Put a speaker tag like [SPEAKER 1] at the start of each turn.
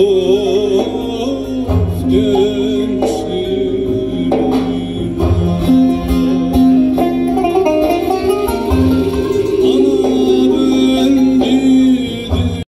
[SPEAKER 1] Oh.